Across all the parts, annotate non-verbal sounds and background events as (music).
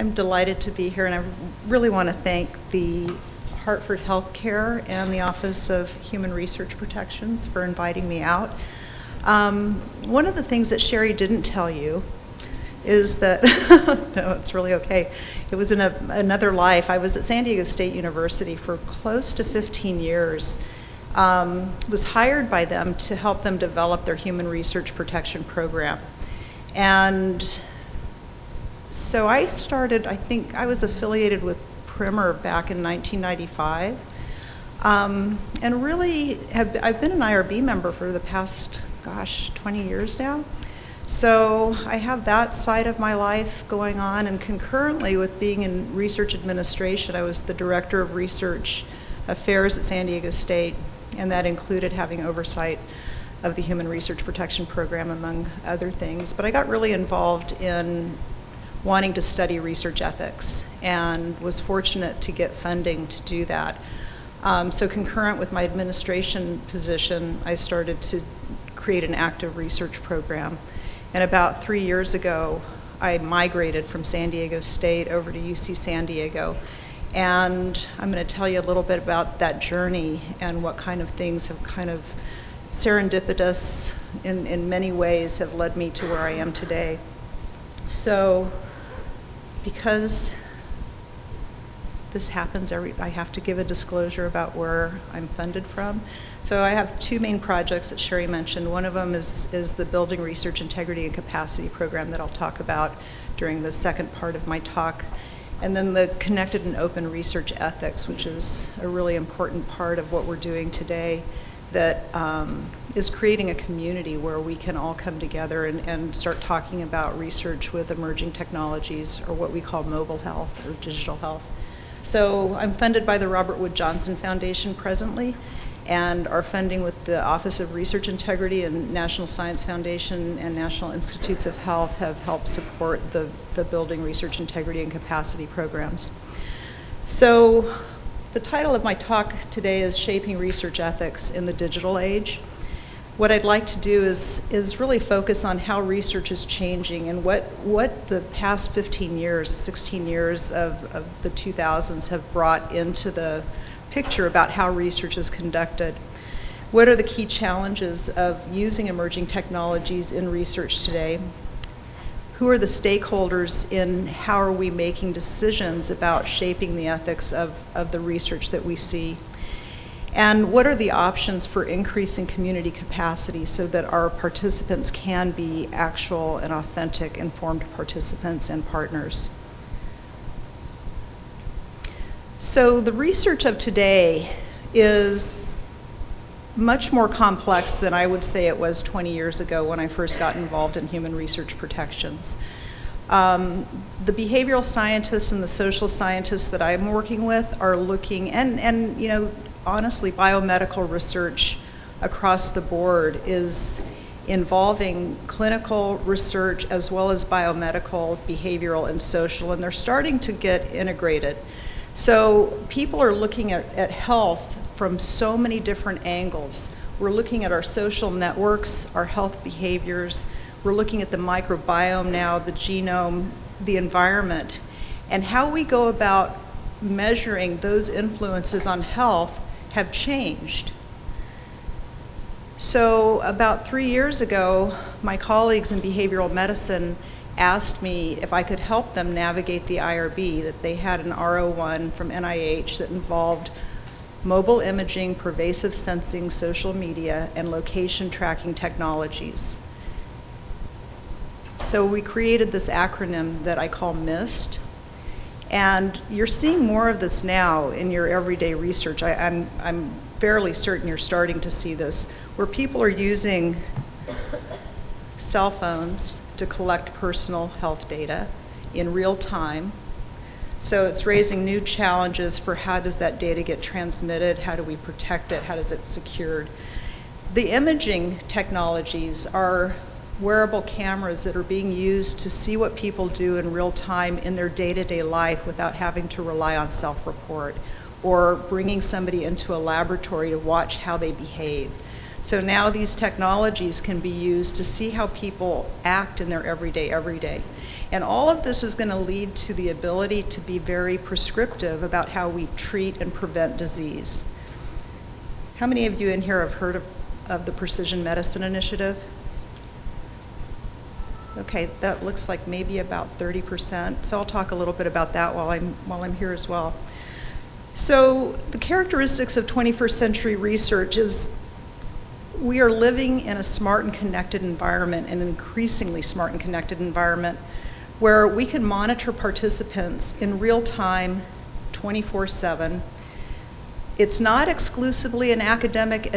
I'm delighted to be here, and I really want to thank the Hartford Healthcare and the Office of Human Research Protections for inviting me out. Um, one of the things that Sherry didn't tell you is that, (laughs) no, it's really okay. It was in a, another life. I was at San Diego State University for close to 15 years. Um, was hired by them to help them develop their human research protection program. And so I started, I think I was affiliated with PRIM&R back in 1995. Um, and really, have, I've been an IRB member for the past, gosh, 20 years now. So I have that side of my life going on, and concurrently with being in research administration, I was the director of research affairs at San Diego State, and that included having oversight of the Human Research Protection Program, among other things. But I got really involved in wanting to study research ethics and was fortunate to get funding to do that. Um, so concurrent with my administration position, I started to create an active research program. And about three years ago, I migrated from San Diego State over to UC San Diego. And I'm going to tell you a little bit about that journey and what kind of things have kind of serendipitous in, in many ways have led me to where I am today. So, because this happens every, I have to give a disclosure about where I'm funded from. So I have two main projects that Sherry mentioned. One of them is, is the Building Research Integrity and Capacity Program that I'll talk about during the second part of my talk. And then the Connected and Open Research Ethics, which is a really important part of what we're doing today that um, is creating a community where we can all come together and, and start talking about research with emerging technologies or what we call mobile health or digital health. So I'm funded by the Robert Wood Johnson Foundation presently, and our funding with the Office of Research Integrity and National Science Foundation and National Institutes of Health have helped support the, the building research integrity and capacity programs. So the title of my talk today is Shaping Research Ethics in the Digital Age what I'd like to do is, is really focus on how research is changing and what, what the past 15 years, 16 years of, of the 2000s have brought into the picture about how research is conducted. What are the key challenges of using emerging technologies in research today? Who are the stakeholders in how are we making decisions about shaping the ethics of, of the research that we see? And what are the options for increasing community capacity so that our participants can be actual and authentic informed participants and partners? So the research of today is much more complex than I would say it was 20 years ago when I first got involved in human research protections. Um, the behavioral scientists and the social scientists that I'm working with are looking, and, and you know, honestly, biomedical research across the board is involving clinical research as well as biomedical, behavioral, and social, and they're starting to get integrated. So people are looking at, at health from so many different angles. We're looking at our social networks, our health behaviors, we're looking at the microbiome now, the genome, the environment, and how we go about measuring those influences on health have changed. So, about three years ago, my colleagues in behavioral medicine asked me if I could help them navigate the IRB, that they had an R01 from NIH that involved mobile imaging, pervasive sensing, social media, and location tracking technologies. So we created this acronym that I call MIST, and you're seeing more of this now in your everyday research. I, am I'm, I'm fairly certain you're starting to see this, where people are using cell phones to collect personal health data in real time. So it's raising new challenges for how does that data get transmitted, how do we protect it, how does it secured. The imaging technologies are wearable cameras that are being used to see what people do in real time in their day to day life without having to rely on self report or bringing somebody into a laboratory to watch how they behave. So now these technologies can be used to see how people act in their everyday, everyday. And all of this is going to lead to the ability to be very prescriptive about how we treat and prevent disease. How many of you in here have heard of, of the Precision Medicine Initiative? Okay, that looks like maybe about 30%. So I'll talk a little bit about that while I'm, while I'm here as well. So the characteristics of 21st century research is we are living in a smart and connected environment, an increasingly smart and connected environment, where we can monitor participants in real time, 24 7. It's not exclusively an academic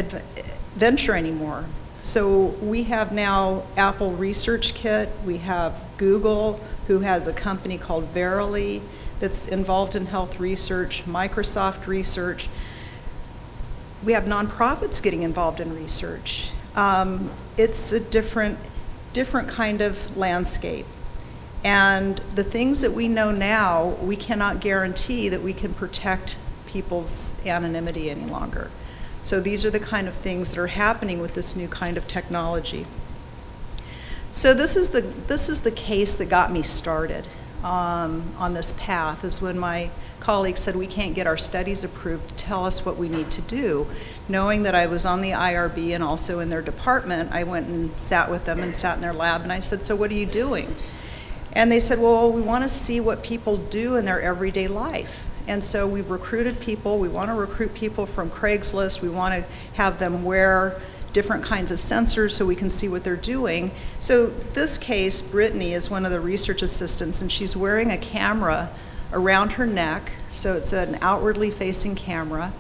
venture anymore. So we have now Apple Research Kit, we have Google, who has a company called Verily that's involved in health research, Microsoft Research we have nonprofits getting involved in research. Um, it's a different, different kind of landscape. And the things that we know now, we cannot guarantee that we can protect people's anonymity any longer. So these are the kind of things that are happening with this new kind of technology. So this is the, this is the case that got me started um, on this path, is when my colleagues said we can't get our studies approved tell us what we need to do. Knowing that I was on the IRB and also in their department, I went and sat with them and sat in their lab and I said, So what are you doing? And they said, Well, we want to see what people do in their everyday life. And so we've recruited people. We want to recruit people from Craigslist. We want to have them wear different kinds of sensors so we can see what they're doing. So this case, Brittany is one of the research assistants, and she's wearing a camera around her neck, so it's an outwardly facing camera.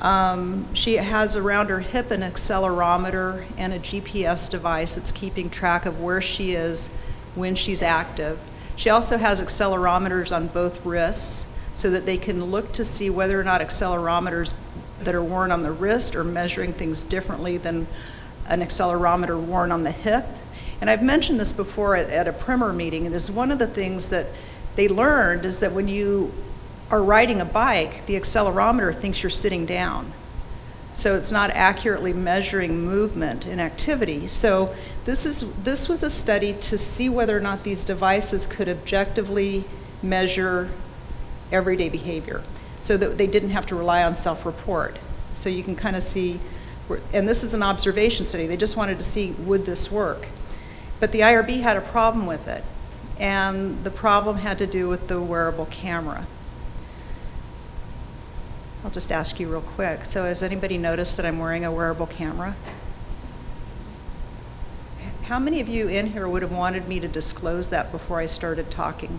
Um, she has around her hip an accelerometer and a GPS device that's keeping track of where she is when she's active. She also has accelerometers on both wrists so that they can look to see whether or not accelerometers that are worn on the wrist are measuring things differently than an accelerometer worn on the hip. And I've mentioned this before at, at a PRIM&R meeting, and this is one of the things that they learned is that when you are riding a bike, the accelerometer thinks you're sitting down. So it's not accurately measuring movement and activity. So this, is, this was a study to see whether or not these devices could objectively measure everyday behavior so that they didn't have to rely on self-report. So you can kind of see, and this is an observation study, they just wanted to see would this work. But the IRB had a problem with it and the problem had to do with the wearable camera. I'll just ask you real quick. So, has anybody noticed that I'm wearing a wearable camera? How many of you in here would have wanted me to disclose that before I started talking?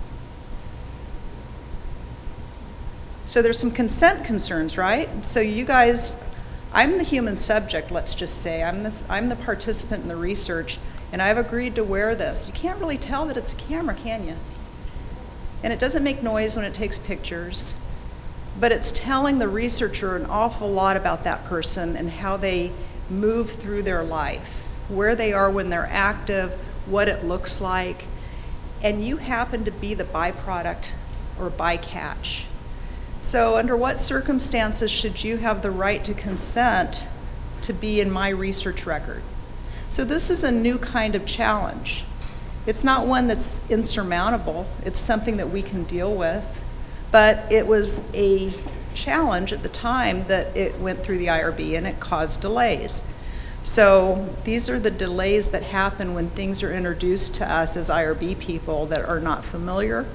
So, there's some consent concerns, right? So, you guys, I'm the human subject, let's just say. I'm, this, I'm the participant in the research and I've agreed to wear this. You can't really tell that it's a camera, can you? And it doesn't make noise when it takes pictures, but it's telling the researcher an awful lot about that person and how they move through their life, where they are when they're active, what it looks like. And you happen to be the byproduct or bycatch. So, under what circumstances should you have the right to consent to be in my research record? So this is a new kind of challenge. It's not one that's insurmountable, it's something that we can deal with, but it was a challenge at the time that it went through the IRB and it caused delays. So these are the delays that happen when things are introduced to us as IRB people that are not familiar,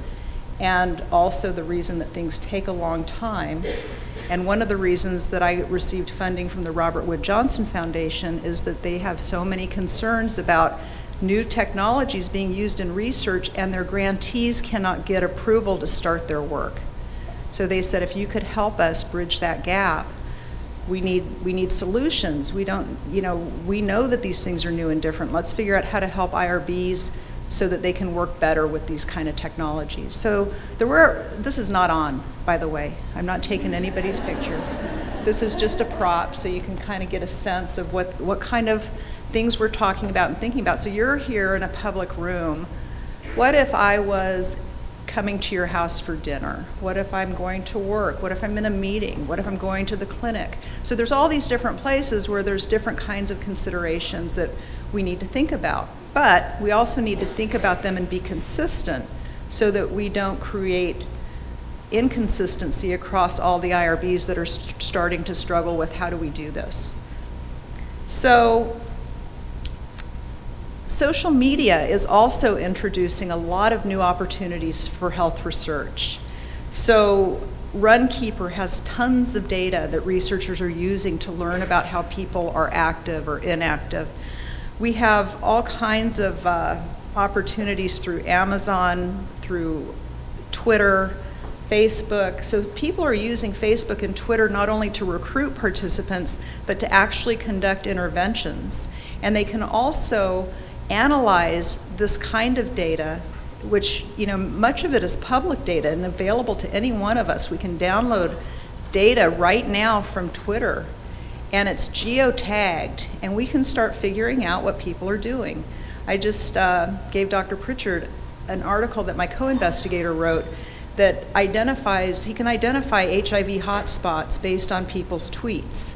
and also the reason that things take a long time. And one of the reasons that I received funding from the Robert Wood Johnson Foundation is that they have so many concerns about new technologies being used in research and their grantees cannot get approval to start their work. So they said if you could help us bridge that gap, we need we need solutions. We don't, you know, we know that these things are new and different. Let's figure out how to help IRBs so that they can work better with these kind of technologies. So there were, this is not on, by the way. I'm not taking anybody's picture. This is just a prop so you can kind of get a sense of what, what kind of things we're talking about and thinking about. So you're here in a public room. What if I was coming to your house for dinner? What if I'm going to work? What if I'm in a meeting? What if I'm going to the clinic? So there's all these different places where there's different kinds of considerations that we need to think about. But we also need to think about them and be consistent so that we don't create inconsistency across all the IRBs that are st starting to struggle with how do we do this. So social media is also introducing a lot of new opportunities for health research. So Runkeeper has tons of data that researchers are using to learn about how people are active or inactive. We have all kinds of uh, opportunities through Amazon, through Twitter, Facebook. So people are using Facebook and Twitter not only to recruit participants, but to actually conduct interventions. And they can also analyze this kind of data which, you know, much of it is public data and available to any one of us. We can download data right now from Twitter and it's geotagged and we can start figuring out what people are doing. I just uh, gave Dr. Pritchard an article that my co-investigator wrote that identifies, he can identify HIV hotspots based on people's tweets.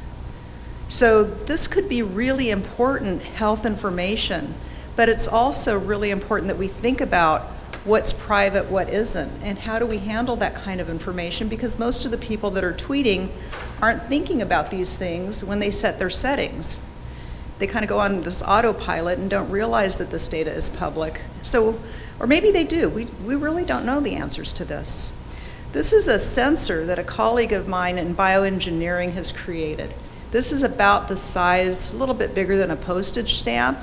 So this could be really important health information, but it's also really important that we think about what's private, what isn't, and how do we handle that kind of information because most of the people that are tweeting aren't thinking about these things when they set their settings. They kind of go on this autopilot and don't realize that this data is public. So, or maybe they do. We, we really don't know the answers to this. This is a sensor that a colleague of mine in bioengineering has created. This is about the size, a little bit bigger than a postage stamp,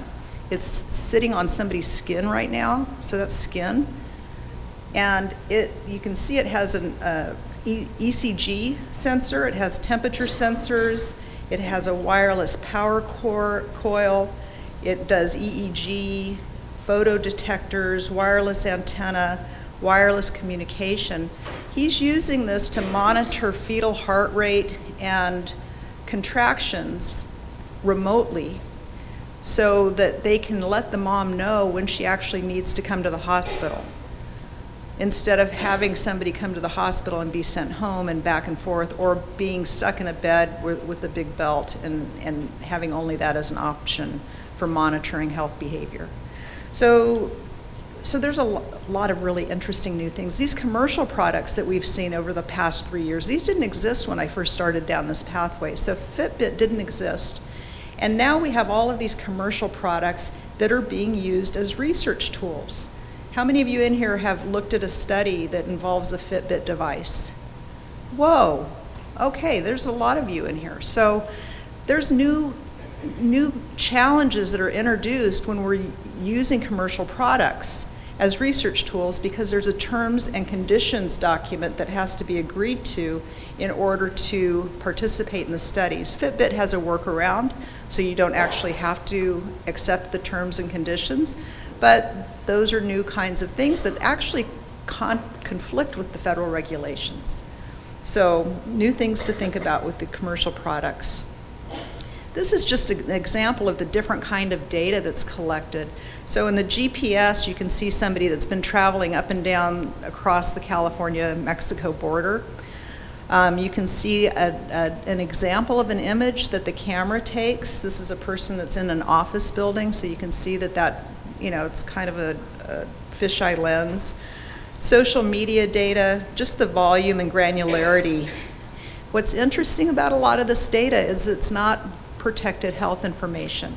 it's sitting on somebody's skin right now, so that's skin. And it, you can see it has an uh, ECG sensor, it has temperature sensors, it has a wireless power core, coil, it does EEG, photo detectors, wireless antenna, wireless communication. He's using this to monitor fetal heart rate and contractions remotely so that they can let the mom know when she actually needs to come to the hospital instead of having somebody come to the hospital and be sent home and back and forth or being stuck in a bed with, with the big belt and, and having only that as an option for monitoring health behavior. So, so there's a lot of really interesting new things. These commercial products that we've seen over the past three years, these didn't exist when I first started down this pathway. So Fitbit didn't exist. And now we have all of these commercial products that are being used as research tools. How many of you in here have looked at a study that involves a Fitbit device? Whoa, okay, there's a lot of you in here. So there's new, new challenges that are introduced when we're using commercial products as research tools because there's a terms and conditions document that has to be agreed to in order to participate in the studies. Fitbit has a workaround, so you don't actually have to accept the terms and conditions, but those are new kinds of things that actually con conflict with the federal regulations. So new things to think about with the commercial products. This is just an example of the different kind of data that's collected. So in the GPS, you can see somebody that's been traveling up and down across the California-Mexico border. Um, you can see a, a, an example of an image that the camera takes. This is a person that's in an office building, so you can see that that, you know, it's kind of a, a fisheye lens. Social media data, just the volume and granularity. What's interesting about a lot of this data is it's not protected health information.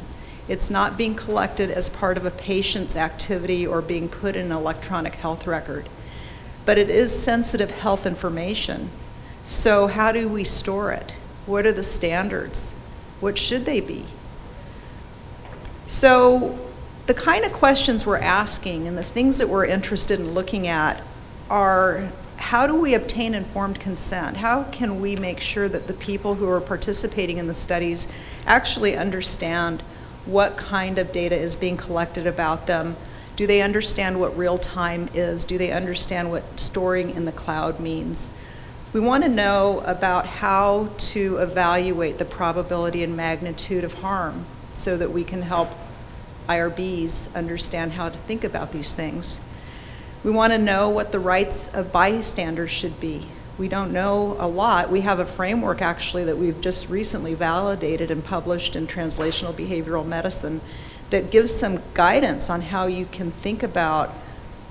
It's not being collected as part of a patient's activity or being put in an electronic health record. But it is sensitive health information. So how do we store it? What are the standards? What should they be? So the kind of questions we're asking and the things that we're interested in looking at are how do we obtain informed consent? How can we make sure that the people who are participating in the studies actually understand what kind of data is being collected about them? Do they understand what real time is? Do they understand what storing in the cloud means? We want to know about how to evaluate the probability and magnitude of harm so that we can help IRBs understand how to think about these things. We want to know what the rights of bystanders should be. We don't know a lot. We have a framework actually that we've just recently validated and published in Translational Behavioral Medicine that gives some guidance on how you can think about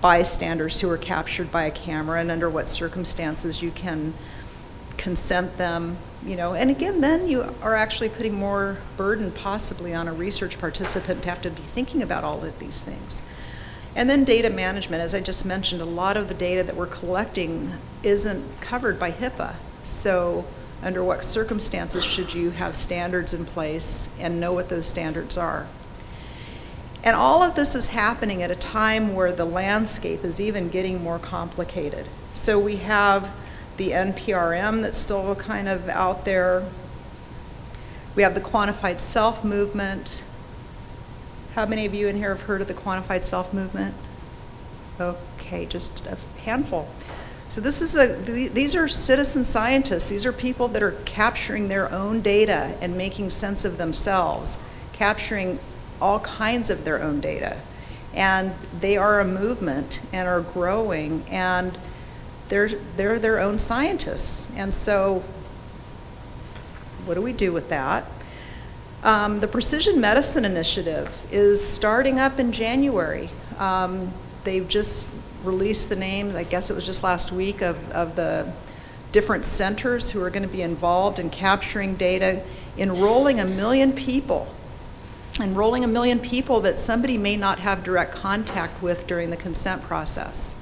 bystanders who are captured by a camera and under what circumstances you can consent them, you know, and again, then you are actually putting more burden possibly on a research participant to have to be thinking about all of these things. And then data management, as I just mentioned, a lot of the data that we're collecting isn't covered by HIPAA. So under what circumstances should you have standards in place and know what those standards are? And all of this is happening at a time where the landscape is even getting more complicated. So we have the NPRM that's still kind of out there. We have the quantified self movement. How many of you in here have heard of the quantified self movement? Okay, just a handful. So this is a these are citizen scientists. These are people that are capturing their own data and making sense of themselves, capturing all kinds of their own data. And they are a movement and are growing and they're, they're their own scientists. And so, what do we do with that? Um, the Precision Medicine Initiative is starting up in January. Um, they've just released the names, I guess it was just last week, of, of the different centers who are going to be involved in capturing data, enrolling a million people, enrolling a million people that somebody may not have direct contact with during the consent process.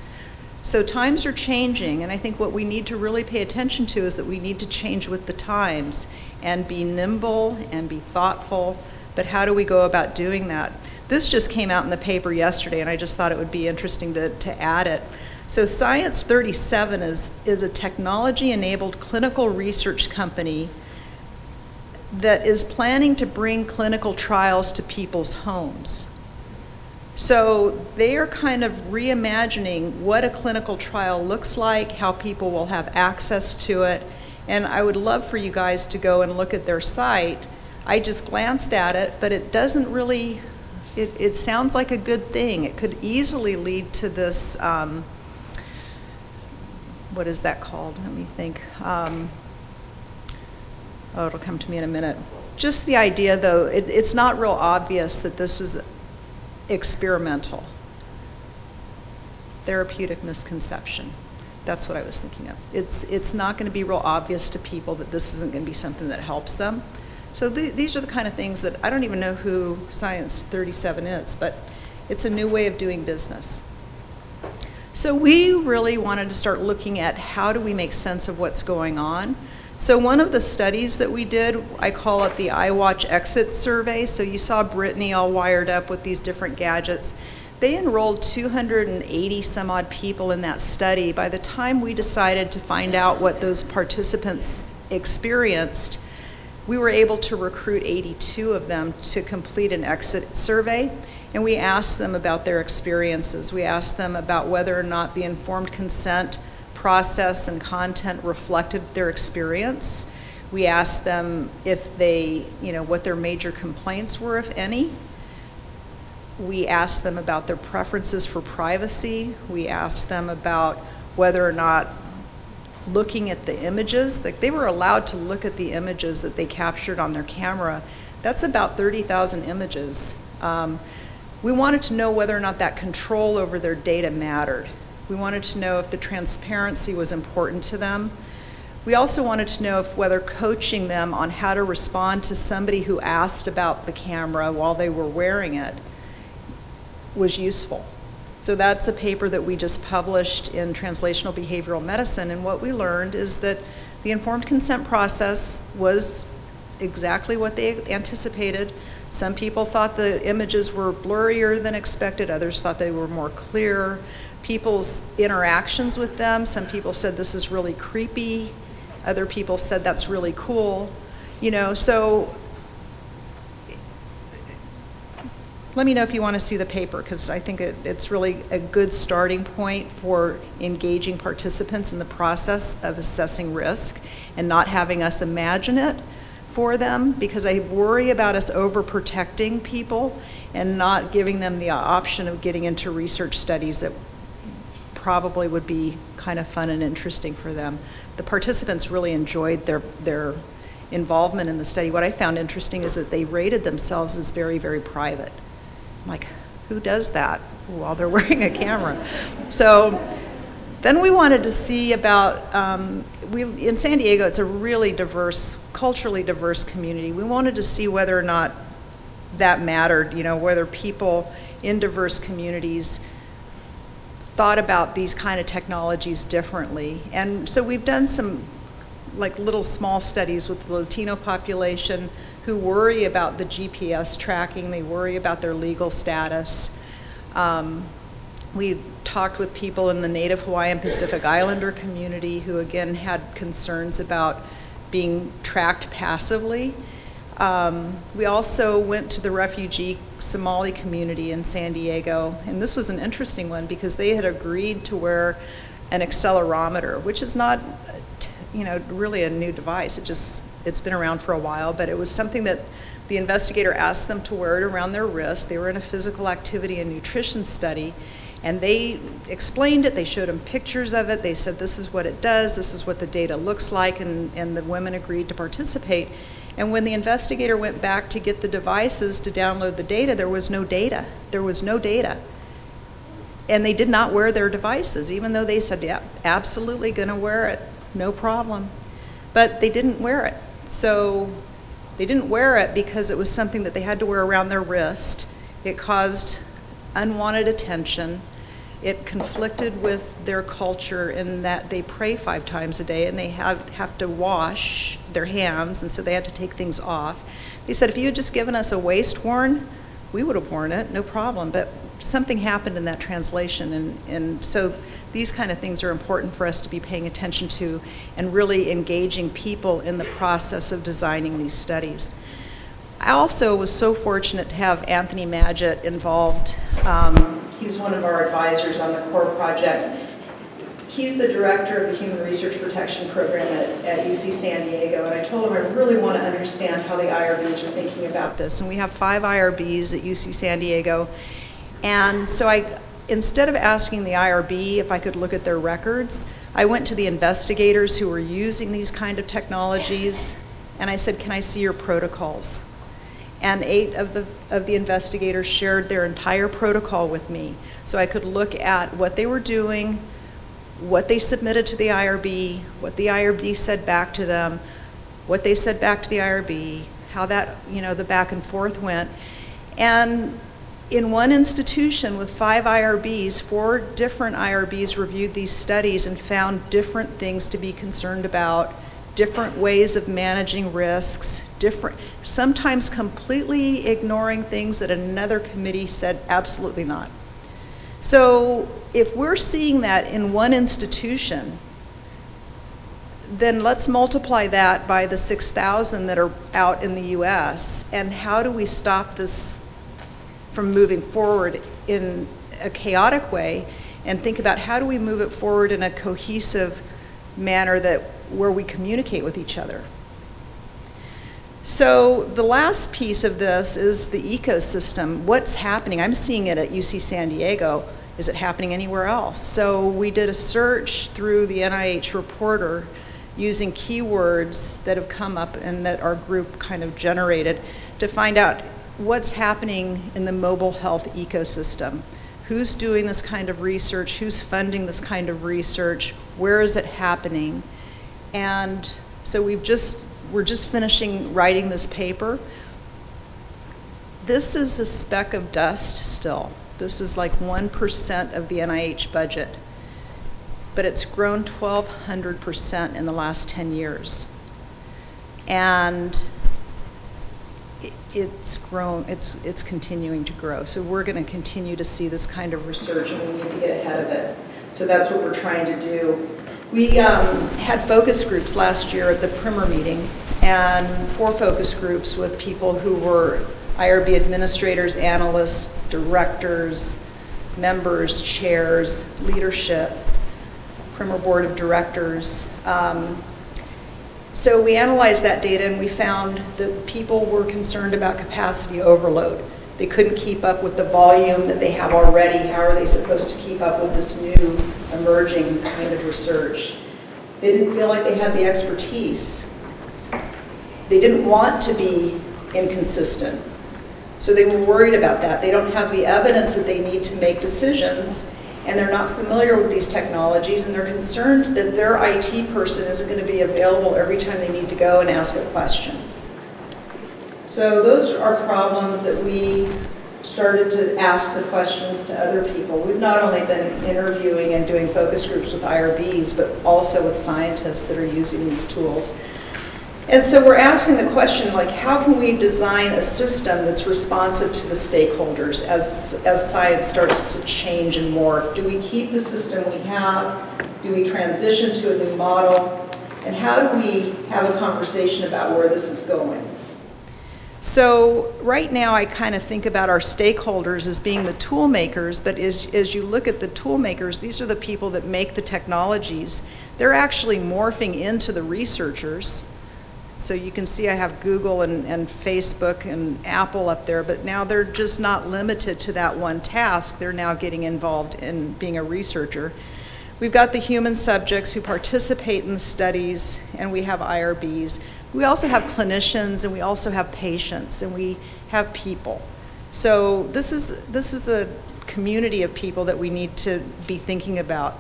So times are changing, and I think what we need to really pay attention to is that we need to change with the times and be nimble and be thoughtful. But how do we go about doing that? This just came out in the paper yesterday, and I just thought it would be interesting to, to add it. So, Science 37 is, is a technology enabled clinical research company that is planning to bring clinical trials to people's homes. So they are kind of reimagining what a clinical trial looks like, how people will have access to it. And I would love for you guys to go and look at their site. I just glanced at it, but it doesn't really, it, it sounds like a good thing. It could easily lead to this, um, what is that called? Let me think. Um, oh, it'll come to me in a minute. Just the idea, though, it, it's not real obvious that this is experimental. Therapeutic misconception. That's what I was thinking of. It's, it's not going to be real obvious to people that this isn't going to be something that helps them. So th- these are the kind of things that I don't even know who Science 37 is, but it's a new way of doing business. So we really wanted to start looking at how do we make sense of what's going on. So one of the studies that we did, I call it the iWatch Exit Survey. So you saw Brittany all wired up with these different gadgets. They enrolled 280 some odd people in that study. By the time we decided to find out what those participants experienced, we were able to recruit 82 of them to complete an exit survey. And we asked them about their experiences. We asked them about whether or not the informed consent process and content reflected their experience. We asked them if they, you know, what their major complaints were, if any. We asked them about their preferences for privacy. We asked them about whether or not looking at the images, like they were allowed to look at the images that they captured on their camera. That's about 30,000 images. Um, we wanted to know whether or not that control over their data mattered. We wanted to know if the transparency was important to them. We also wanted to know if whether coaching them on how to respond to somebody who asked about the camera while they were wearing it was useful. So that's a paper that we just published in Translational Behavioral Medicine, and what we learned is that the informed consent process was exactly what they anticipated. Some people thought the images were blurrier than expected, others thought they were more clear people's interactions with them. Some people said this is really creepy. Other people said that's really cool. You know, so let me know if you want to see the paper because I think it, it's really a good starting point for engaging participants in the process of assessing risk and not having us imagine it for them because I worry about us overprotecting people and not giving them the option of getting into research studies that probably would be kind of fun and interesting for them. The participants really enjoyed their, their involvement in the study. What I found interesting is that they rated themselves as very, very private. I'm like, who does that while they're (laughs) wearing a camera? So then we wanted to see about, um, we, in San Diego, it's a really diverse, culturally diverse community. We wanted to see whether or not that mattered, you know, whether people in diverse communities thought about these kind of technologies differently. And so we've done some like little small studies with the Latino population who worry about the GPS tracking, they worry about their legal status. Um, we talked with people in the Native Hawaiian Pacific Islander community who again had concerns about being tracked passively. Um, we also went to the refugee Somali community in San Diego, and this was an interesting one because they had agreed to wear an accelerometer, which is not, you know, really a new device. It just it's been around for a while, but it was something that the investigator asked them to wear it around their wrist. They were in a physical activity and nutrition study, and they explained it. They showed them pictures of it. They said, This is what it does, this is what the data looks like, and, and the women agreed to participate. And when the investigator went back to get the devices to download the data, there was no data. There was no data. And they did not wear their devices, even though they said, yeah, absolutely going to wear it, no problem. But they didn't wear it. So they didn't wear it because it was something that they had to wear around their wrist. It caused unwanted attention. It conflicted with their culture in that they pray five times a day and they have, have to wash their hands, and so they had to take things off. They said, if you had just given us a waist worn, we would have worn it, no problem. But something happened in that translation, and, and so these kind of things are important for us to be paying attention to and really engaging people in the process of designing these studies. I also was so fortunate to have Anthony Magit involved. Um, he's one of our advisors on the core project. He's the director of the Human Research Protection Program at, at UC San Diego, and I told him I really want to understand how the IRBs are thinking about this. And we have five IRBs at UC San Diego. And so I instead of asking the IRB if I could look at their records, I went to the investigators who were using these kind of technologies and I said, Can I see your protocols? And eight of the, of the investigators shared their entire protocol with me. So I could look at what they were doing, what they submitted to the IRB, what the IRB said back to them, what they said back to the IRB, how that, you know, the back and forth went. And in one institution with five IRBs, four different IRBs reviewed these studies and found different things to be concerned about, different ways of managing risks, different, sometimes completely ignoring things that another committee said absolutely not. So if we're seeing that in one institution, then let's multiply that by the 6,000 that are out in the US, and how do we stop this from moving forward in a chaotic way and think about how do we move it forward in a cohesive manner that where we communicate with each other. So the last piece of this is the ecosystem. What's happening? I'm seeing it at UC San Diego. Is it happening anywhere else? So we did a search through the NIH reporter using keywords that have come up and that our group kind of generated to find out what's happening in the mobile health ecosystem. Who's doing this kind of research? Who's funding this kind of research? Where is it happening? And so we've just, we're just finishing writing this paper. This is a speck of dust still. This is like 1% of the NIH budget, but it's grown 1,200% in the last 10 years. And it's grown, it's, it's continuing to grow. So we're going to continue to see this kind of research and we need to get ahead of it. So that's what we're trying to do. We um, had focus groups last year at the PRIM&R meeting and four focus groups with people who were IRB administrators, analysts, directors, members, chairs, leadership, PRIM&R board of directors, um, so we analyzed that data and we found that people were concerned about capacity overload. They couldn't keep up with the volume that they have already. How are they supposed to keep up with this new emerging kind of research? They didn't feel like they had the expertise. They didn't want to be inconsistent. So they were worried about that. They don't have the evidence that they need to make decisions, and they're not familiar with these technologies, and they're concerned that their IT person isn't going to be available every time they need to go and ask a question. So those are problems that we started to ask the questions to other people. We've not only been interviewing and doing focus groups with IRBs, but also with scientists that are using these tools. And so we're asking the question, like, how can we design a system that's responsive to the stakeholders as, as science starts to change and morph? Do we keep the system we have? Do we transition to a new model? And how do we have a conversation about where this is going? So right now I kind of think about our stakeholders as being the tool makers, but as, as you look at the tool makers, these are the people that make the technologies. They're actually morphing into the researchers. So you can see I have Google and, and Facebook and Apple up there, but now they're just not limited to that one task. They're now getting involved in being a researcher. We've got the human subjects who participate in the studies, and we have IRBs. We also have clinicians and we also have patients and we have people. So this is, this is a community of people that we need to be thinking about.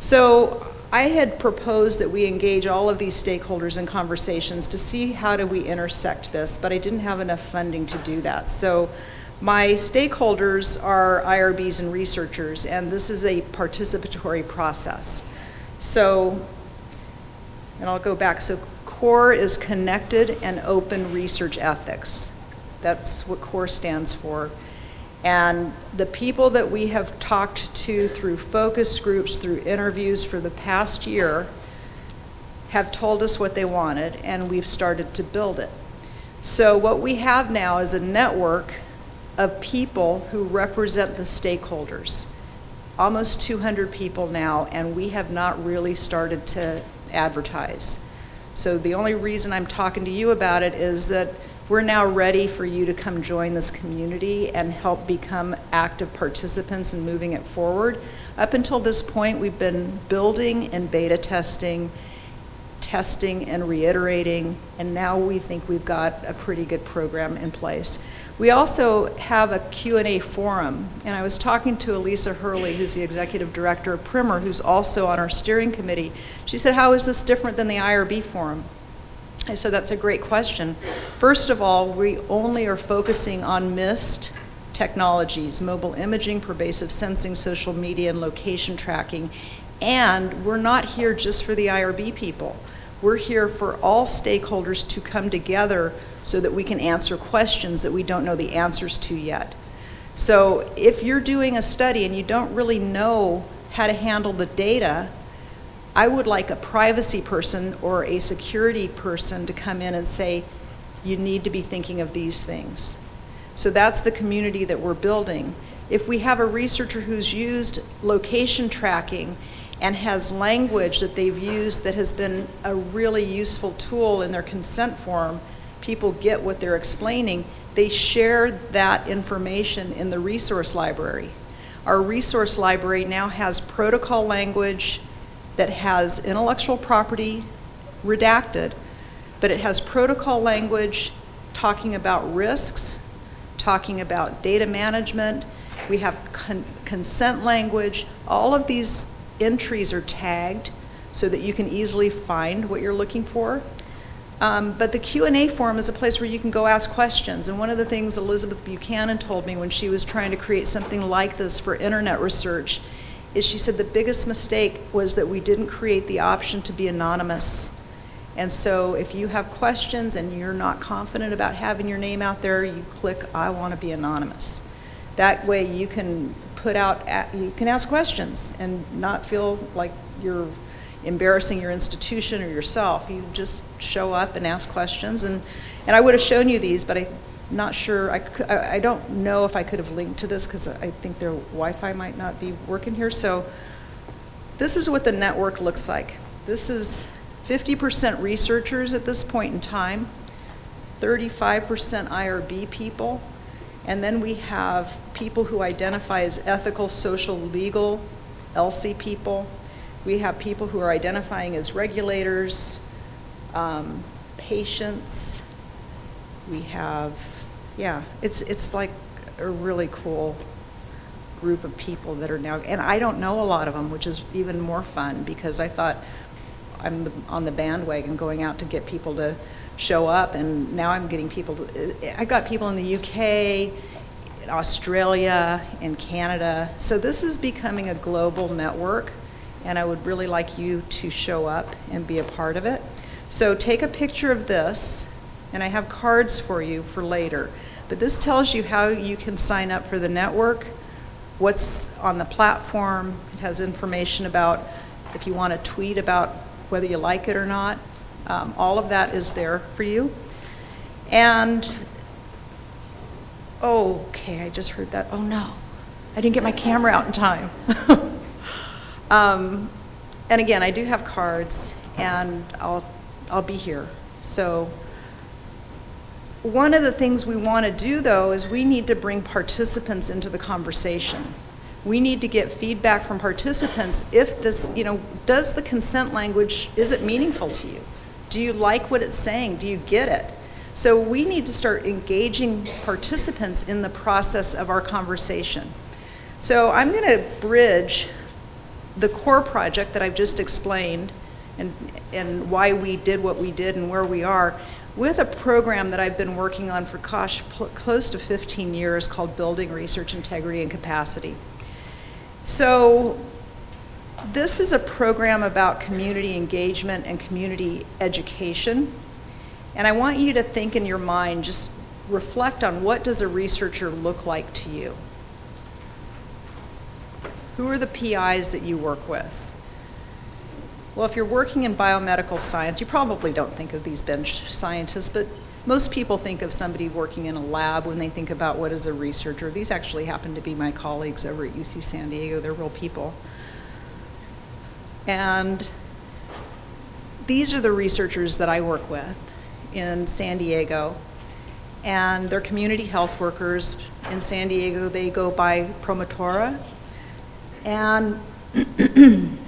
So I had proposed that we engage all of these stakeholders in conversations to see how do we intersect this, but I didn't have enough funding to do that. So my stakeholders are IRBs and researchers, and this is a participatory process. So, and I'll go back. So CORE is Connected and Open Research Ethics. That's what CORE stands for. And the people that we have talked to through focus groups, through interviews for the past year, have told us what they wanted, and we've started to build it. So, what we have now is a network of people who represent the stakeholders. Almost 200 people now, and we have not really started to advertise. So the only reason I'm talking to you about it is that we're now ready for you to come join this community and help become active participants in moving it forward. Up until this point, we've been building and beta testing, testing and reiterating, and now we think we've got a pretty good program in place. We also have a Q&A forum, and I was talking to Elisa Hurley, who's the executive director of PRIM&R, who's also on our steering committee. She said, how is this different than the IRB forum? I said, that's a great question. First of all, we only are focusing on MIST technologies, mobile imaging, pervasive sensing, social media, and location tracking. And we're not here just for the IRB people. We're here for all stakeholders to come together so that we can answer questions that we don't know the answers to yet. So if you're doing a study and you don't really know how to handle the data, I would like a privacy person or a security person to come in and say, you need to be thinking of these things. So that's the community that we're building. If we have a researcher who's used location tracking and has language that they've used that has been a really useful tool in their consent form, people get what they're explaining, they share that information in the resource library. Our resource library now has protocol language that has intellectual property redacted, but it has protocol language talking about risks, talking about data management. We have con consent language. All of these entries are tagged so that you can easily find what you're looking for. Um, but the Q&A forum is a place where you can go ask questions. And one of the things Elizabeth Buchanan told me when she was trying to create something like this for internet research is she said the biggest mistake was that we didn't create the option to be anonymous. And so if you have questions and you're not confident about having your name out there, you click I want to be anonymous. That way you can put out, you can ask questions and not feel like you're embarrassing your institution or yourself. You just show up and ask questions. And, and I would have shown you these, but I'm not sure. I, I, don't know if I could have linked to this because I think their Wi-Fi might not be working here. So this is what the network looks like. This is 50% researchers at this point in time, 35% IRB people, and then we have people who identify as ethical, social, legal, ELSI people, we have people who are identifying as regulators, um, patients. We have yeah, it's, it's like a really cool group of people that are now, and I don't know a lot of them, which is even more fun because I thought I'm on the bandwagon going out to get people to show up, and now I'm getting people to, I've got people in the UK, in Australia, in Canada. So this is becoming a global network, and I would really like you to show up and be a part of it. So take a picture of this, and I have cards for you for later. But this tells you how you can sign up for the network, what's on the platform. It has information about if you want to tweet about whether you like it or not. Um, all of that is there for you. And, okay, I just heard that. Oh no, I didn't get my camera out in time. (laughs) um, and again, I do have cards, and I'll, I'll be here. So, one of the things we want to do, though, is we need to bring participants into the conversation. We need to get feedback from participants if this, you know, does the consent language, is it meaningful to you? Do you like what it's saying? Do you get it? So we need to start engaging participants in the process of our conversation. So I'm going to bridge the core project that I've just explained and, and why we did what we did and where we are with a program that I've been working on for gosh, close to 15 years called Building Research Integrity and Capacity. So this is a program about community engagement and community education. And I want you to think in your mind, just reflect on what does a researcher look like to you? Who are the PIs that you work with? Well, if you're working in biomedical science, you probably don't think of these bench scientists, but most people think of somebody working in a lab when they think about what is a researcher. These actually happen to be my colleagues over at UC San Diego. They're real people. And these are the researchers that I work with in San Diego. And they're community health workers. In San Diego, they go by Promotora. And (clears throat)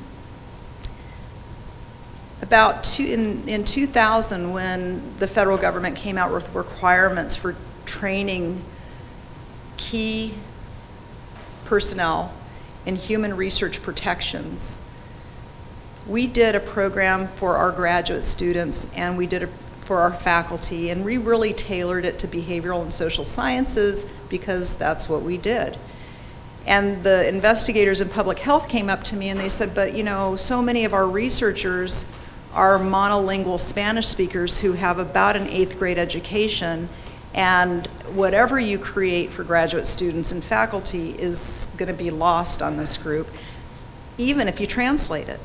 about two, in, in 2000 when the federal government came out with requirements for training key personnel in human research protections, we did a program for our graduate students and we did it for our faculty and we really tailored it to behavioral and social sciences because that's what we did. And the investigators in public health came up to me and they said, but you know, so many of our researchers are monolingual Spanish speakers who have about an eighth grade education and whatever you create for graduate students and faculty is going to be lost on this group, even if you translate it.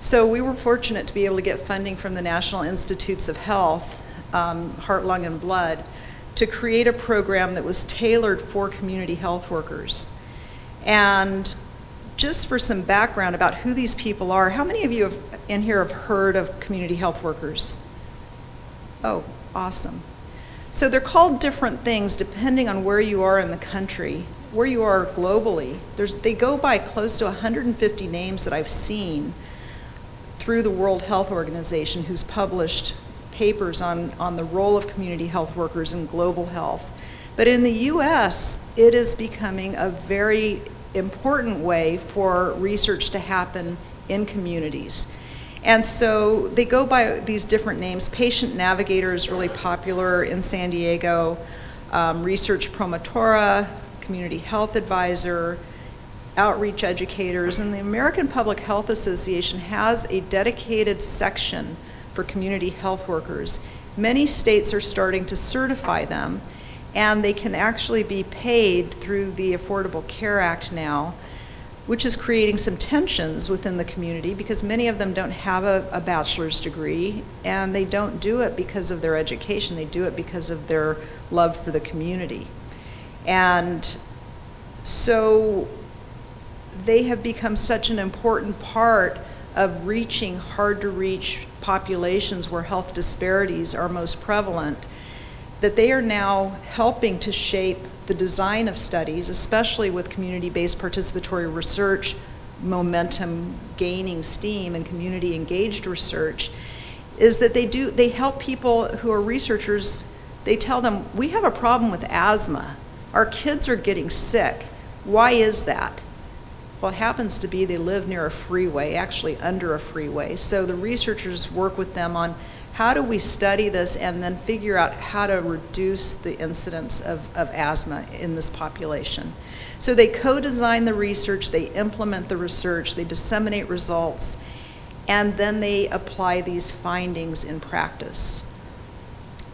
So we were fortunate to be able to get funding from the National Institutes of Health, um, Heart, Lung, and Blood, to create a program that was tailored for community health workers. And just for some background about who these people are, how many of you have, in here have heard of community health workers? Oh, awesome. So they're called different things depending on where you are in the country, where you are globally. There's, they go by close to 150 names that I've seen through the World Health Organization who's published papers on, on the role of community health workers in global health. But in the US, it is becoming a very important way for research to happen in communities. And so they go by these different names. Patient Navigator is really popular in San Diego, um, Research Promotora, Community Health Advisor, Outreach Educators, and the American Public Health Association has a dedicated section for community health workers. Many states are starting to certify them, and they can actually be paid through the Affordable Care Act now, which is creating some tensions within the community because many of them don't have a, a, bachelor's degree and they don't do it because of their education, they do it because of their love for the community. And so they have become such an important part of reaching hard to reach populations where health disparities are most prevalent that they are now helping to shape the design of studies, especially with community-based participatory research momentum gaining steam and community engaged research, is that they do they help people who are researchers they tell them, We have a problem with asthma. Our kids are getting sick. Why is that? Well, it happens to be they live near a freeway, actually under a freeway. So the researchers work with them on how do we study this and then figure out how to reduce the incidence of, of asthma in this population. So they co design the research, they implement the research, they disseminate results, and then they apply these findings in practice.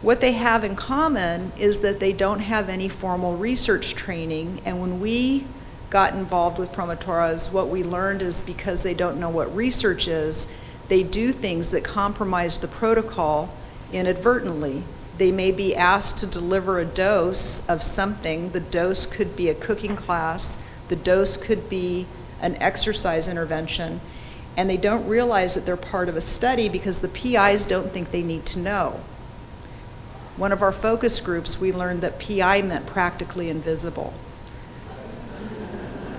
What they have in common is that they don't have any formal research training, and when we got involved with promotoras, what we learned is because they don't know what research is, they do things that compromise the protocol inadvertently. They may be asked to deliver a dose of something. The dose could be a cooking class, the dose could be an exercise intervention, and they don't realize that they're part of a study because the PIs don't think they need to know. One of our focus groups, we learned that PI meant practically invisible.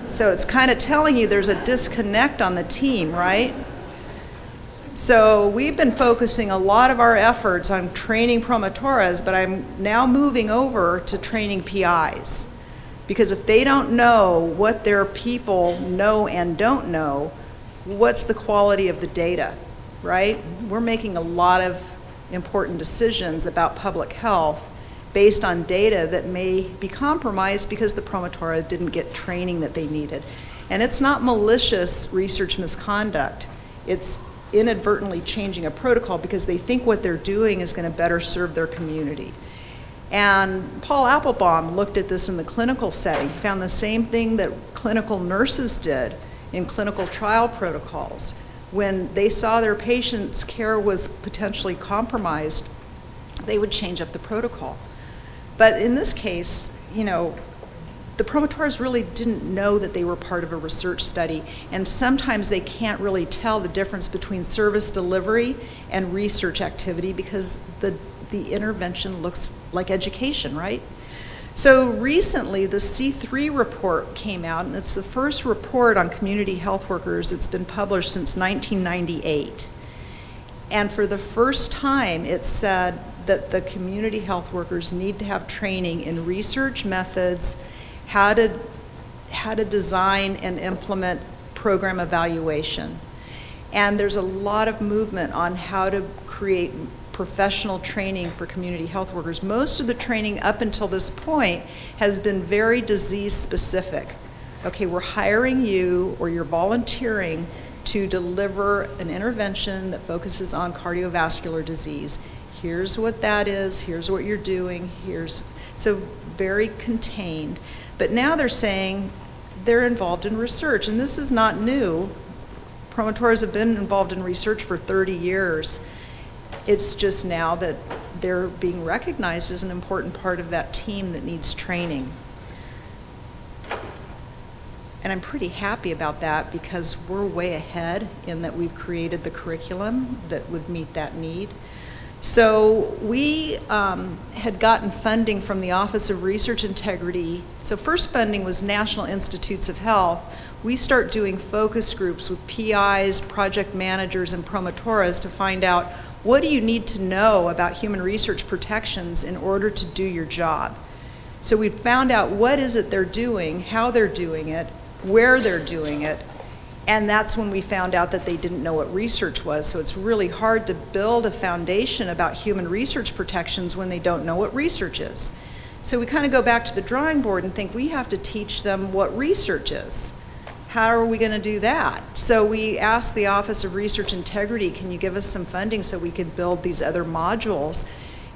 So it's kind of telling you there's a disconnect on the team, right? So we've been focusing a lot of our efforts on training promotoras, but I'm now moving over to training PIs. Because if they don't know what their people know and don't know, what's the quality of the data, right? We're making a lot of important decisions about public health based on data that may be compromised because the promotora didn't get training that they needed. And it's not malicious research misconduct. It's inadvertently changing a protocol because they think what they're doing is going to better serve their community. And Paul Appelbaum looked at this in the clinical setting. He found the same thing that clinical nurses did in clinical trial protocols. When they saw their patient's care was potentially compromised, they would change up the protocol. But in this case, you know, the promotors really didn't know that they were part of a research study, and sometimes they can't really tell the difference between service delivery and research activity because the, the intervention looks like education, right? So recently, the C3 report came out, and it's the first report on community health workers. It's been published since 1998. And for the first time, it said that the community health workers need to have training in research methods how to, how to design and implement program evaluation. And there's a lot of movement on how to create professional training for community health workers. Most of the training up until this point has been very disease specific. Okay, we're hiring you or you're volunteering to deliver an intervention that focuses on cardiovascular disease. Here's what that is, here's what you're doing, here's so very contained. But now they're saying they're involved in research, and this is not new. Promotors have been involved in research for 30 years. It's just now that they're being recognized as an important part of that team that needs training. And I'm pretty happy about that because we're way ahead in that we've created the curriculum that would meet that need. So we um, had gotten funding from the Office of Research Integrity. So first funding was National Institutes of Health. We start doing focus groups with PIs, project managers, and promotoras to find out what do you need to know about human research protections in order to do your job. So we found out what is it they're doing, how they're doing it, where they're doing it, and that's when we found out that they didn't know what research was. So it's really hard to build a foundation about human research protections when they don't know what research is. So we kind of go back to the drawing board and think we have to teach them what research is. How are we going to do that? So we asked the Office of Research Integrity, can you give us some funding so we can build these other modules?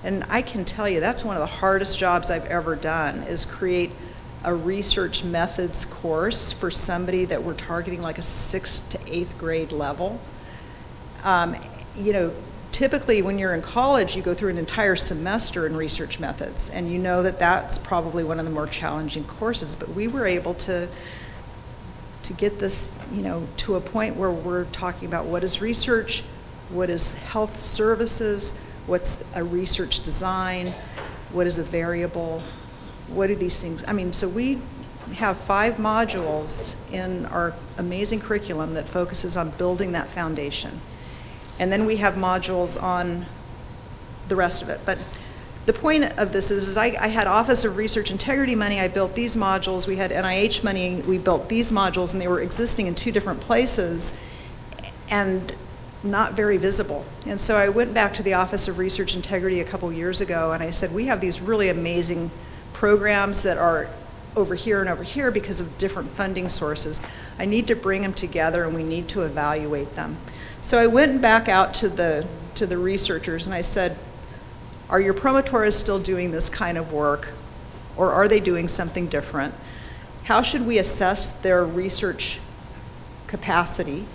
And I can tell you that's one of the hardest jobs I've ever done is create a research methods course for somebody that we're targeting like a sixth to eighth grade level. Um, you know, typically when you're in college, you go through an entire semester in research methods, and you know that that's probably one of the more challenging courses. But we were able to to get this, you know, to a point where we're talking about what is research, what is health services, what's a research design, what is a variable, what are these things? I mean, so we have five modules in our amazing curriculum that focuses on building that foundation. And then we have modules on the rest of it. But the point of this is, is I, I, had Office of Research Integrity money, I built these modules, we had NIH money, we built these modules, and they were existing in two different places and not very visible. And so I went back to the Office of Research Integrity a couple years ago and I said, we have these really amazing programs that are over here and over here because of different funding sources. I need to bring them together and we need to evaluate them. So I went back out to the, to the researchers and I said, are your promotoras still doing this kind of work or are they doing something different? How should we assess their research capacity?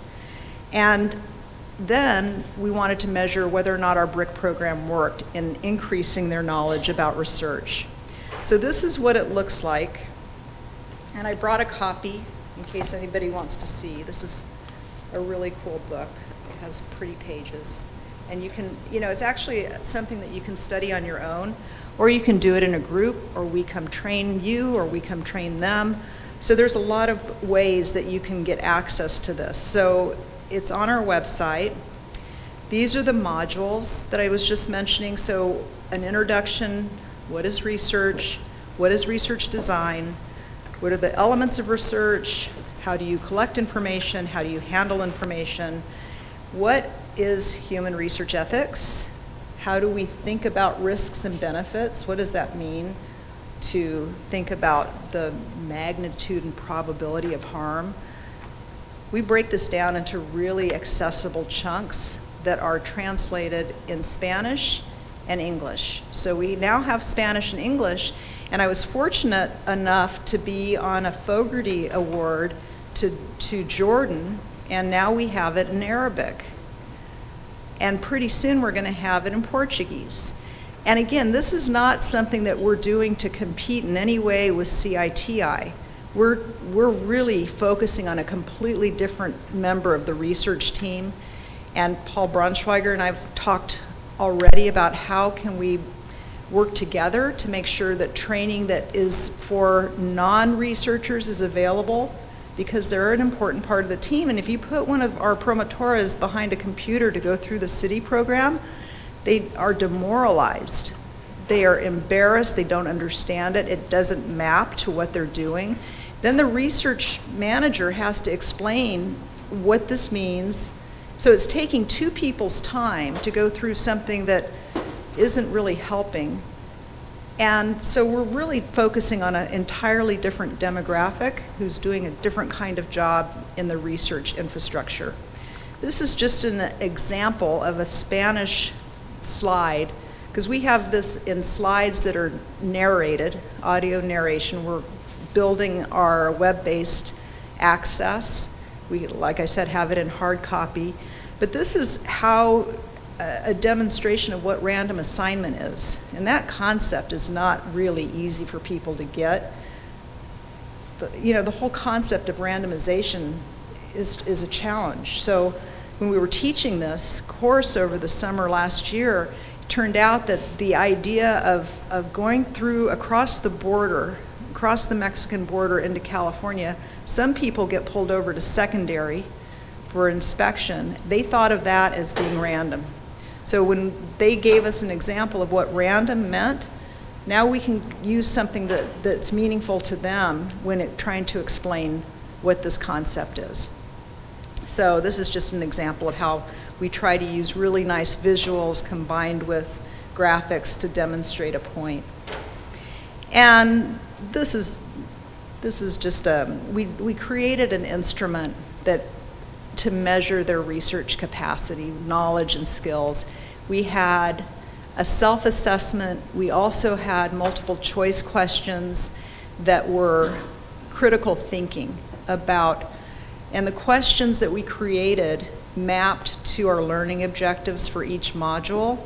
And then we wanted to measure whether or not our BRIC program worked in increasing their knowledge about research. So this is what it looks like. And I brought a copy in case anybody wants to see. This is a really cool book. It has pretty pages. And you can, you know, it's actually something that you can study on your own, or you can do it in a group, or we come train you, or we come train them. So there's a lot of ways that you can get access to this. So it's on our website. These are the modules that I was just mentioning. So an introduction, what is research, what is research design, what are the elements of research, how do you collect information, how do you handle information, what is human research ethics? How do we think about risks and benefits? What does that mean to think about the magnitude and probability of harm? We break this down into really accessible chunks that are translated in Spanish and English. So we now have Spanish and English, and I was fortunate enough to be on a Fogarty Award to, to Jordan, and now we have it in Arabic and pretty soon we're going to have it in Portuguese. And again, this is not something that we're doing to compete in any way with CITI. We're, we're really focusing on a completely different member of the research team. And Paul Braunschweiger and I've talked already about how can we work together to make sure that training that is for non-researchers is available because they're an important part of the team. And if you put one of our promotoras behind a computer to go through the CITI program, they are demoralized. They are embarrassed, they don't understand it, it doesn't map to what they're doing. Then the research manager has to explain what this means. So it's taking two people's time to go through something that isn't really helping and so we're really focusing on an entirely different demographic who's doing a different kind of job in the research infrastructure. This is just an example of a Spanish slide, because we have this in slides that are narrated, audio narration. We're building our web-based access. We, like I said, have it in hard copy. But this is how a demonstration of what random assignment is. And that concept is not really easy for people to get. The, you know, the whole concept of randomization is, is a challenge. So when we were teaching this course over the summer last year, it turned out that the idea of, of going through across the border, across the Mexican border into California, some people get pulled over to secondary for inspection. They thought of that as being random. So when they gave us an example of what random meant, now we can use something that, that's meaningful to them when it, trying to explain what this concept is. So this is just an example of how we try to use really nice visuals combined with graphics to demonstrate a point. And this is, this is just a, we, we created an instrument that to measure their research capacity, knowledge, and skills. We had a self-assessment. We also had multiple choice questions that were critical thinking about, and the questions that we created mapped to our learning objectives for each module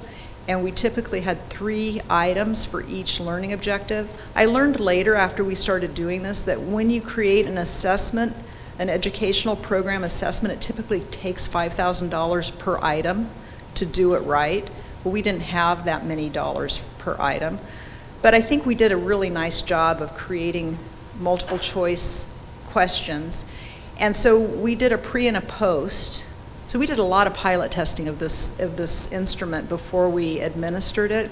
and we typically had three items for each learning objective. I learned later after we started doing this that when you create an assessment an educational program assessment, it typically takes $5,000 per item to do it right. But we didn't have that many dollars per item. But I think we did a really nice job of creating multiple choice questions. And so we did a pre and a post. So we did a lot of pilot testing of this, of this instrument before we administered it.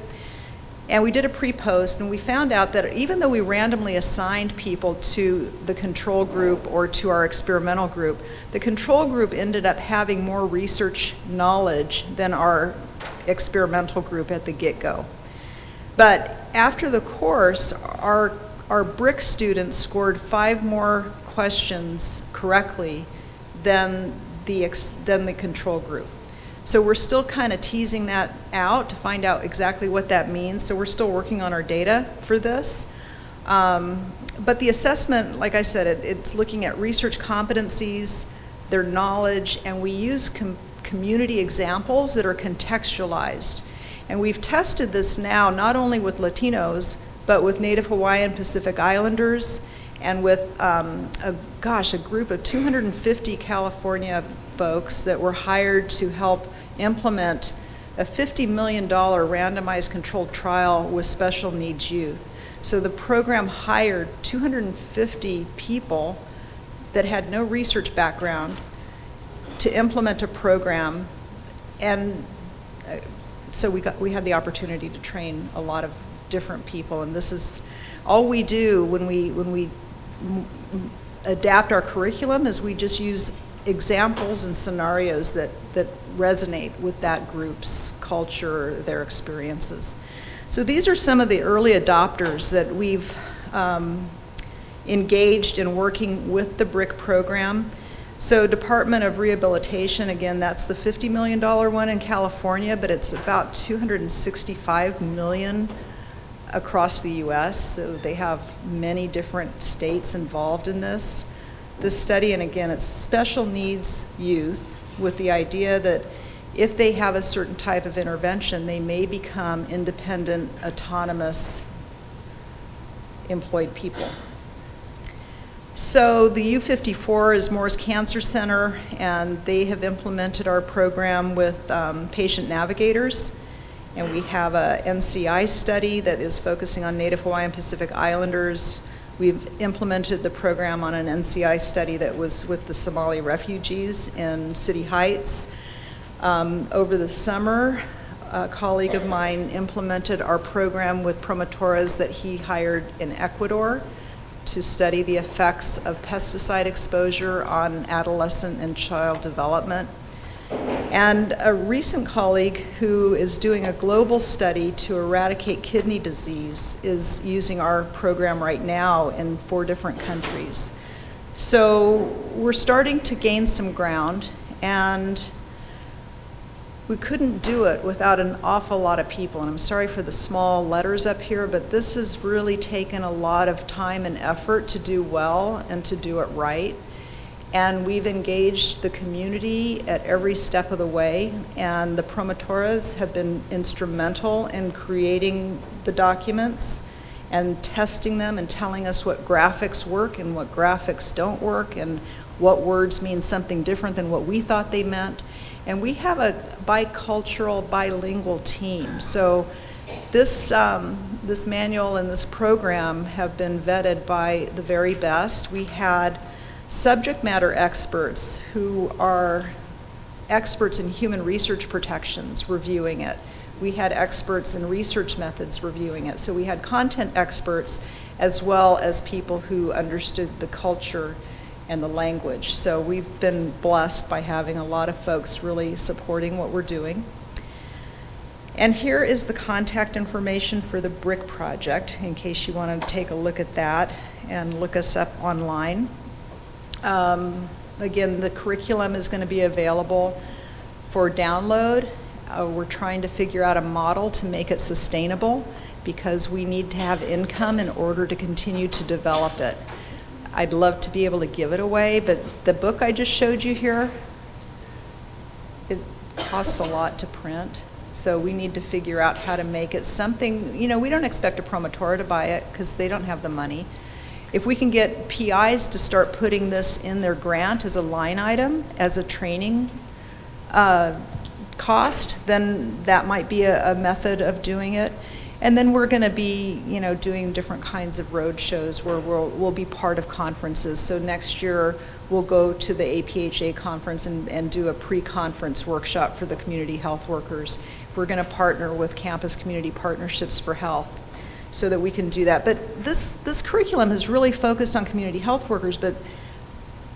And we did a pre-post, and we found out that even though we randomly assigned people to the control group or to our experimental group, the control group ended up having more research knowledge than our experimental group at the get-go. But after the course, our, our BRIC students scored five more questions correctly than the, than the control group. So we're still kind of teasing that out to find out exactly what that means. So we're still working on our data for this. Um, but the assessment, like I said, it, it's looking at research competencies, their knowledge, and we use com community examples that are contextualized. And we've tested this now not only with Latinos, but with Native Hawaiian Pacific Islanders and with, um, a, gosh, a group of 250 California folks that were hired to help implement a $50 million randomized controlled trial with special needs youth. So the program hired 250 people that had no research background to implement a program and uh, so we got we had the opportunity to train a lot of different people and this is all we do when we when we adapt our curriculum is we just use examples and scenarios that, that resonate with that group's culture, their experiences. So these are some of the early adopters that we've um, engaged in working with the BRIC program. So Department of Rehabilitation, again, that's the $50 million one in California, but it's about 265 million across the U.S., so they have many different states involved in this this study, and again, it's special needs youth with the idea that if they have a certain type of intervention, they may become independent, autonomous, employed people. So the U54 is Moores Cancer Center, and they have implemented our program with um, patient navigators. And we have a NCI study that is focusing on Native Hawaiian Pacific Islanders We've implemented the program on an NCI study that was with the Somali refugees in City Heights. Um, over the summer, a colleague of mine implemented our program with Promotoras that he hired in Ecuador to study the effects of pesticide exposure on adolescent and child development. And a recent colleague who is doing a global study to eradicate kidney disease is using our program right now in four different countries. So we're starting to gain some ground, and we couldn't do it without an awful lot of people. And I'm sorry for the small letters up here, but this has really taken a lot of time and effort to do well and to do it right. And we've engaged the community at every step of the way, and the promotoras have been instrumental in creating the documents and testing them and telling us what graphics work and what graphics don't work and what words mean something different than what we thought they meant. And we have a bicultural, bilingual team. So this, um, this manual and this program have been vetted by the very best. We had subject matter experts who are experts in human research protections reviewing it. We had experts in research methods reviewing it. So we had content experts as well as people who understood the culture and the language. So we've been blessed by having a lot of folks really supporting what we're doing. And here is the contact information for the BRIC project in case you want to take a look at that and look us up online. Um, again, the curriculum is going to be available for download. Uh, we're trying to figure out a model to make it sustainable because we need to have income in order to continue to develop it. I'd love to be able to give it away, but the book I just showed you here, it costs a lot to print. So we need to figure out how to make it something, you know, we don't expect a promotor to buy it because they don't have the money. If we can get PIs to start putting this in their grant as a line item, as a training uh, cost, then that might be a, a, method of doing it. And then we're going to be, you know, doing different kinds of road shows where we'll, we'll be part of conferences. So next year, we'll go to the APHA conference and, and do a pre-conference workshop for the community health workers. We're going to partner with Campus Community Partnerships for Health so that we can do that. But this, this curriculum is really focused on community health workers, but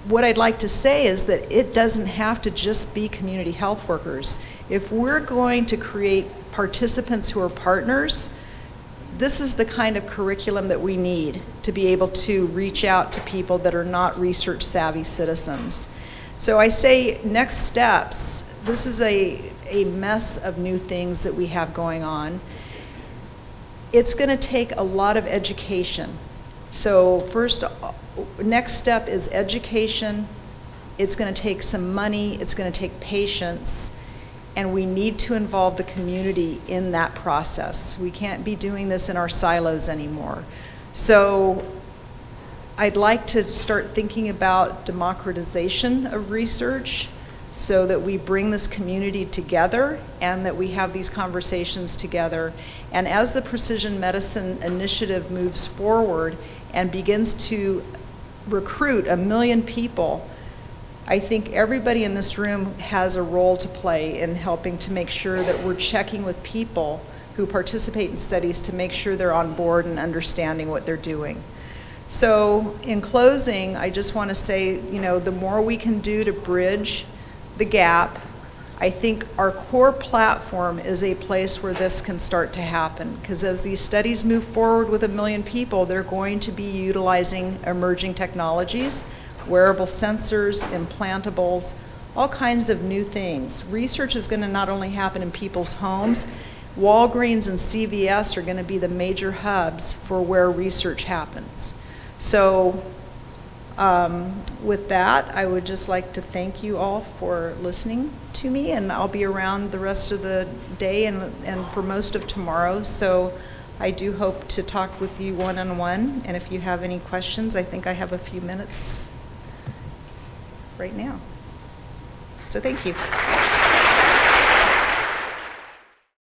what I'd like to say is that it doesn't have to just be community health workers. If we're going to create participants who are partners, this is the kind of curriculum that we need to be able to reach out to people that are not research savvy citizens. So I say next steps, this is a, a mess of new things that we have going on. It's going to take a lot of education. So first, next step is education. It's going to take some money. It's going to take patience. And we need to involve the community in that process. We can't be doing this in our silos anymore. So I'd like to start thinking about democratization of research so that we bring this community together and that we have these conversations together. And as the Precision Medicine Initiative moves forward and begins to recruit a million people, I think everybody in this room has a role to play in helping to make sure that we're checking with people who participate in studies to make sure they're on board and understanding what they're doing. So in closing, I just want to say, you know, the more we can do to bridge the gap, I think our core platform is a place where this can start to happen. Because as these studies move forward with a million people, they're going to be utilizing emerging technologies, wearable sensors, implantables, all kinds of new things. Research is going to not only happen in people's homes, Walgreens and CVS are going to be the major hubs for where research happens. So um, with that, I would just like to thank you all for listening to me, and I'll be around the rest of the day and, and for most of tomorrow. So I do hope to talk with you one on one, and if you have any questions, I think I have a few minutes right now. So thank you.